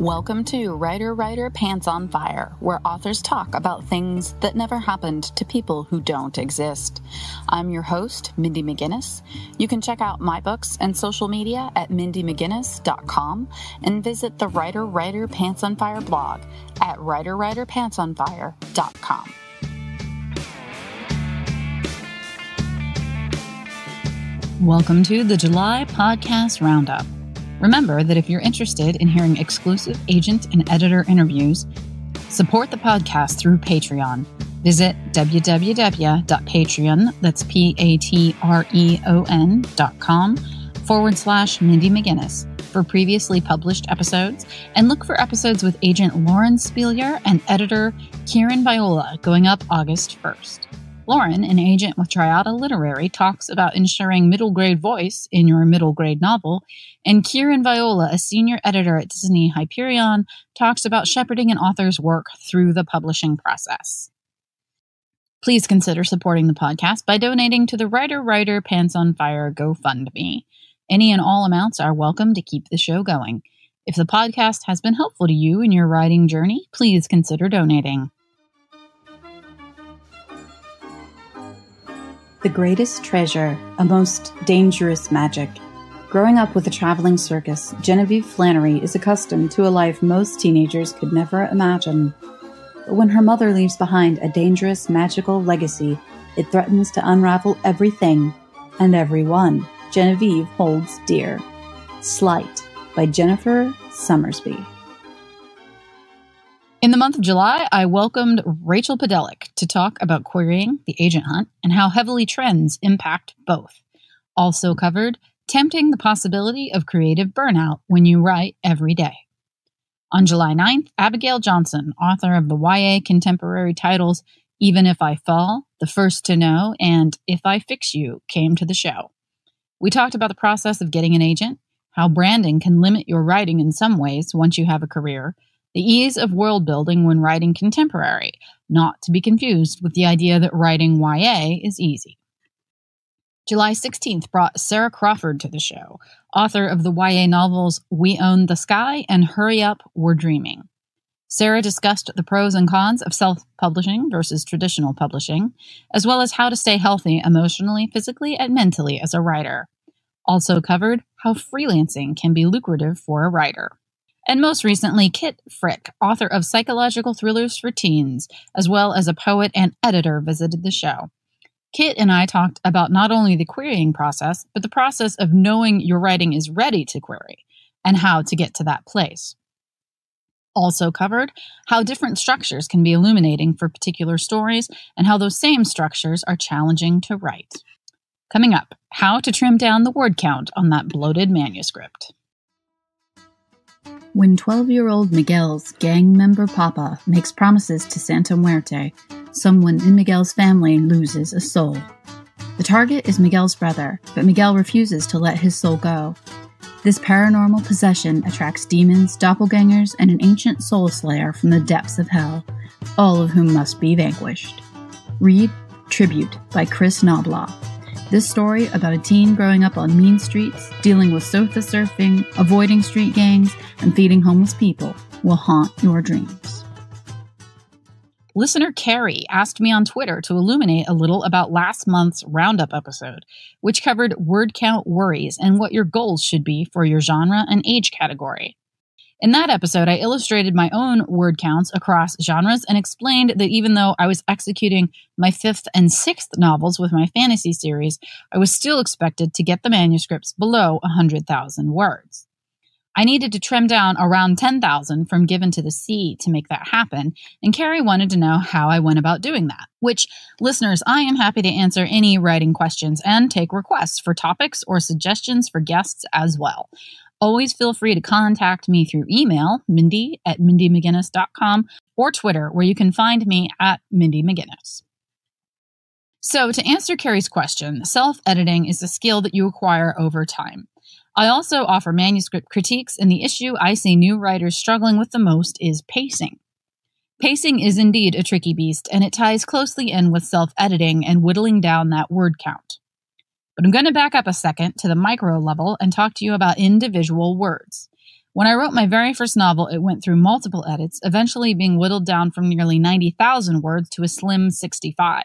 Welcome to Writer Writer Pants on Fire, where authors talk about things that never happened to people who don't exist. I'm your host, Mindy McGinnis. You can check out my books and social media at mindymcginnis.com and visit the Writer Writer Pants on Fire blog at writerwriterpantsonfire.com. Welcome to the July Podcast Roundup. Remember that if you're interested in hearing exclusive agent and editor interviews, support the podcast through Patreon. Visit www.patreon, that's P-A-T-R-E-O-N dot com forward slash Mindy McGinnis for previously published episodes and look for episodes with agent Lauren Spieller and editor Kieran Viola going up August 1st. Lauren, an agent with Triada Literary, talks about ensuring middle grade voice in your middle grade novel, and Kieran Viola, a senior editor at Disney Hyperion, talks about shepherding an author's work through the publishing process. Please consider supporting the podcast by donating to the Writer Writer Pants on Fire GoFundMe. Any and all amounts are welcome to keep the show going. If the podcast has been helpful to you in your writing journey, please consider donating. The greatest treasure, a most dangerous magic. Growing up with a traveling circus, Genevieve Flannery is accustomed to a life most teenagers could never imagine. But when her mother leaves behind a dangerous magical legacy, it threatens to unravel everything and everyone Genevieve holds dear. Sleight by Jennifer Sommersby. In the month of July, I welcomed Rachel Podelic to talk about querying the agent hunt and how heavily trends impact both. Also covered tempting the possibility of creative burnout when you write every day. On July 9th, Abigail Johnson, author of the YA contemporary titles Even If I Fall, The First to Know, and If I Fix You, came to the show. We talked about the process of getting an agent, how branding can limit your writing in some ways once you have a career the ease of world building when writing contemporary, not to be confused with the idea that writing YA is easy. July 16th brought Sarah Crawford to the show, author of the YA novels We Own the Sky and Hurry Up, We're Dreaming. Sarah discussed the pros and cons of self publishing versus traditional publishing, as well as how to stay healthy emotionally, physically, and mentally as a writer. Also covered how freelancing can be lucrative for a writer and most recently, Kit Frick, author of psychological thrillers for teens, as well as a poet and editor, visited the show. Kit and I talked about not only the querying process, but the process of knowing your writing is ready to query and how to get to that place. Also covered how different structures can be illuminating for particular stories and how those same structures are challenging to write. Coming up, how to trim down the word count on that bloated manuscript. When 12 year old Miguel's gang member Papa makes promises to Santa Muerte, someone in Miguel's family loses a soul. The target is Miguel's brother, but Miguel refuses to let his soul go. This paranormal possession attracts demons, doppelgangers, and an ancient soul slayer from the depths of hell, all of whom must be vanquished. Read Tribute by Chris Knoblaugh. This story about a teen growing up on mean streets, dealing with sofa surfing, avoiding street gangs, and feeding homeless people will haunt your dreams. Listener Carrie asked me on Twitter to illuminate a little about last month's Roundup episode, which covered word count worries and what your goals should be for your genre and age category. In that episode, I illustrated my own word counts across genres and explained that even though I was executing my fifth and sixth novels with my fantasy series, I was still expected to get the manuscripts below 100,000 words. I needed to trim down around 10,000 from Given to the Sea to make that happen, and Carrie wanted to know how I went about doing that. Which, listeners, I am happy to answer any writing questions and take requests for topics or suggestions for guests as well. Always feel free to contact me through email, mindy at mindymcginnis.com, or Twitter, where you can find me at Mindy McGinnis. So, to answer Carrie's question, self editing is a skill that you acquire over time. I also offer manuscript critiques, and the issue I see new writers struggling with the most is pacing. Pacing is indeed a tricky beast, and it ties closely in with self editing and whittling down that word count. But I'm going to back up a second to the micro level and talk to you about individual words. When I wrote my very first novel, it went through multiple edits, eventually being whittled down from nearly 90,000 words to a slim 65.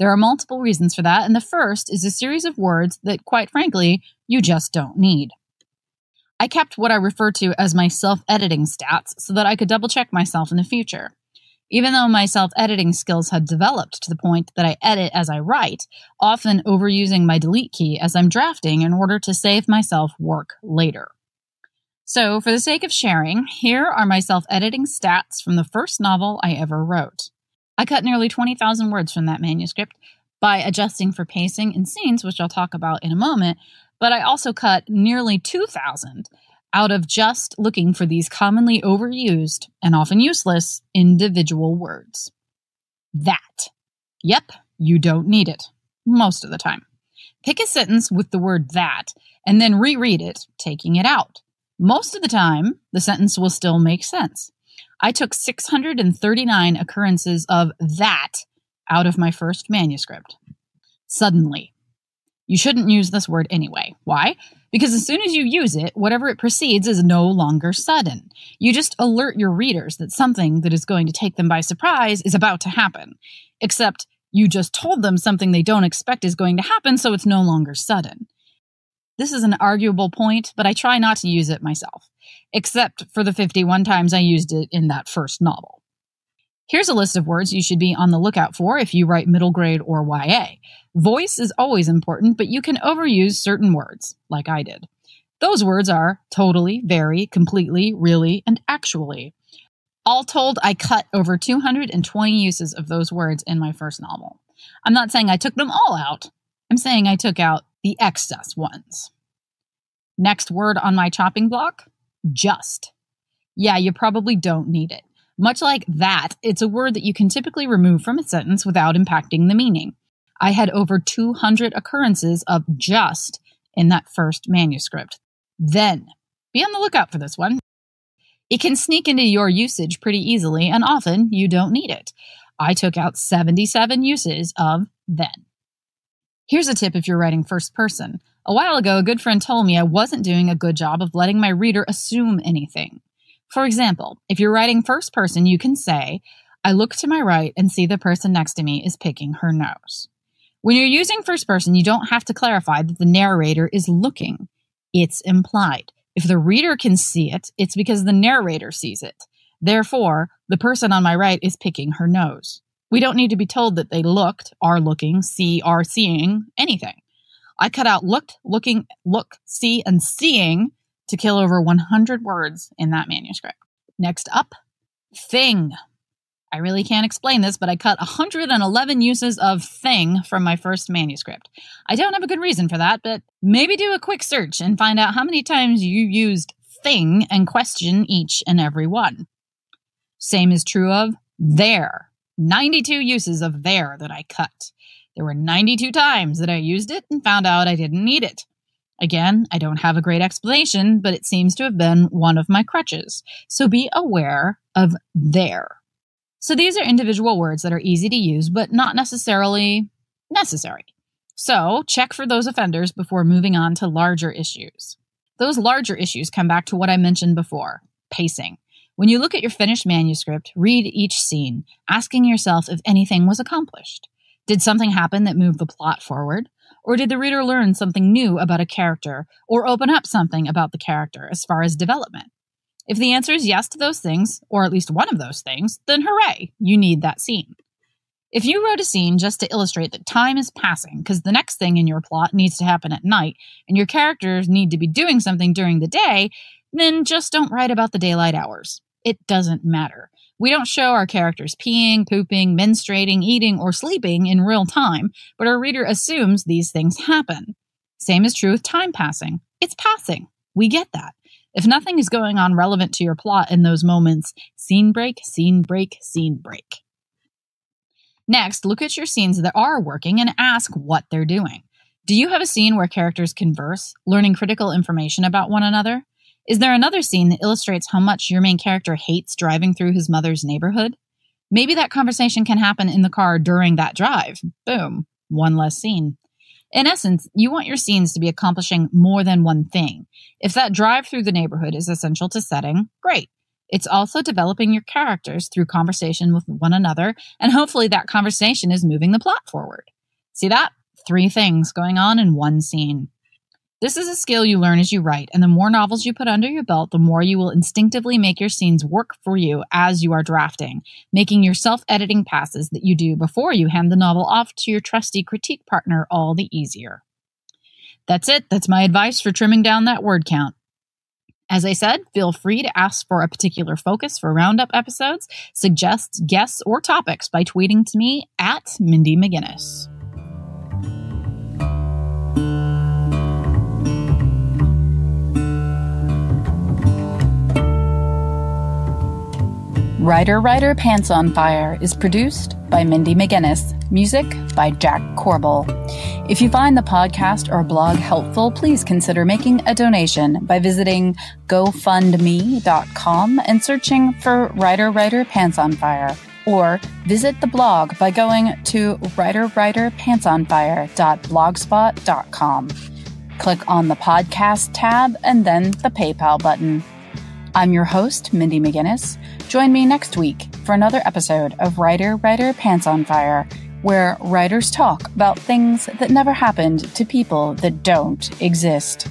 There are multiple reasons for that, and the first is a series of words that, quite frankly, you just don't need. I kept what I refer to as my self editing stats so that I could double check myself in the future. Even though my self editing skills had developed to the point that I edit as I write, often overusing my delete key as I'm drafting in order to save myself work later. So, for the sake of sharing, here are my self editing stats from the first novel I ever wrote. I cut nearly 20,000 words from that manuscript by adjusting for pacing and scenes, which I'll talk about in a moment, but I also cut nearly 2,000 out of just looking for these commonly overused and often useless individual words. That. Yep, you don't need it. Most of the time. Pick a sentence with the word that and then reread it, taking it out. Most of the time, the sentence will still make sense. I took 639 occurrences of that out of my first manuscript. Suddenly. You shouldn't use this word anyway. Why? Because as soon as you use it, whatever it precedes is no longer sudden. You just alert your readers that something that is going to take them by surprise is about to happen. Except you just told them something they don't expect is going to happen, so it's no longer sudden. This is an arguable point, but I try not to use it myself, except for the 51 times I used it in that first novel. Here's a list of words you should be on the lookout for if you write middle grade or YA. Voice is always important, but you can overuse certain words, like I did. Those words are totally, very, completely, really, and actually. All told, I cut over 220 uses of those words in my first novel. I'm not saying I took them all out, I'm saying I took out the excess ones. Next word on my chopping block just. Yeah, you probably don't need it. Much like that, it's a word that you can typically remove from a sentence without impacting the meaning. I had over 200 occurrences of just in that first manuscript. Then, be on the lookout for this one. It can sneak into your usage pretty easily, and often you don't need it. I took out 77 uses of then. Here's a tip if you're writing first person. A while ago, a good friend told me I wasn't doing a good job of letting my reader assume anything. For example, if you're writing first person, you can say, I look to my right and see the person next to me is picking her nose. When you're using first person, you don't have to clarify that the narrator is looking. It's implied. If the reader can see it, it's because the narrator sees it. Therefore, the person on my right is picking her nose. We don't need to be told that they looked, are looking, see, are seeing anything. I cut out looked, looking, look, see, and seeing to kill over 100 words in that manuscript. Next up, thing. I really can't explain this, but I cut 111 uses of thing from my first manuscript. I don't have a good reason for that, but maybe do a quick search and find out how many times you used thing and question each and every one. Same is true of there. 92 uses of there that I cut. There were 92 times that I used it and found out I didn't need it. Again, I don't have a great explanation, but it seems to have been one of my crutches. So be aware of there. So these are individual words that are easy to use, but not necessarily necessary. So check for those offenders before moving on to larger issues. Those larger issues come back to what I mentioned before pacing. When you look at your finished manuscript, read each scene, asking yourself if anything was accomplished. Did something happen that moved the plot forward? Or did the reader learn something new about a character or open up something about the character as far as development? If the answer is yes to those things, or at least one of those things, then hooray, you need that scene. If you wrote a scene just to illustrate that time is passing because the next thing in your plot needs to happen at night and your characters need to be doing something during the day, then just don't write about the daylight hours. It doesn't matter. We don't show our characters peeing, pooping, menstruating, eating, or sleeping in real time, but our reader assumes these things happen. Same is true with time passing. It's passing. We get that. If nothing is going on relevant to your plot in those moments, scene break, scene break, scene break. Next, look at your scenes that are working and ask what they're doing. Do you have a scene where characters converse, learning critical information about one another? Is there another scene that illustrates how much your main character hates driving through his mother's neighborhood? Maybe that conversation can happen in the car during that drive. Boom, one less scene. In essence, you want your scenes to be accomplishing more than one thing. If that drive through the neighborhood is essential to setting, great. It's also developing your characters through conversation with one another, and hopefully that conversation is moving the plot forward. See that? Three things going on in one scene. This is a skill you learn as you write, and the more novels you put under your belt, the more you will instinctively make your scenes work for you as you are drafting, making your self editing passes that you do before you hand the novel off to your trusty critique partner all the easier. That's it. That's my advice for trimming down that word count. As I said, feel free to ask for a particular focus for roundup episodes, suggest guests or topics by tweeting to me at Mindy McGinnis. Writer Writer Pants on Fire is produced by Mindy McGinnis. Music by Jack Corbel. If you find the podcast or blog helpful, please consider making a donation by visiting gofundme.com and searching for Writer Writer Pants on Fire. Or visit the blog by going to writerwriterpantsonfire.blogspot.com. Click on the podcast tab and then the PayPal button. I'm your host, Mindy McGinnis. Join me next week for another episode of Writer Writer Pants on Fire, where writers talk about things that never happened to people that don't exist.